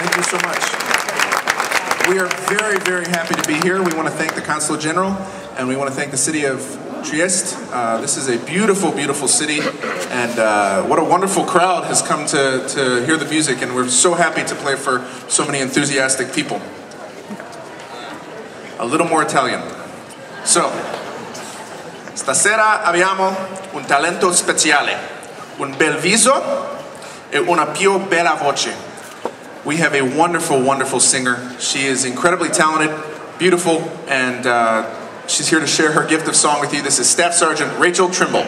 Thank you so much. We are very, very happy to be here. We want to thank the Consul General and we want to thank the city of Trieste. Uh, this is a beautiful, beautiful city, and uh, what a wonderful crowd has come to, to hear the music, and we're so happy to play for so many enthusiastic people. A little more Italian. So, stasera abbiamo un talento speciale, un bel viso e una più bella voce. We have a wonderful, wonderful singer. She is incredibly talented, beautiful, and uh, she's here to share her gift of song with you. This is Staff Sergeant Rachel Trimble.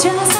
Just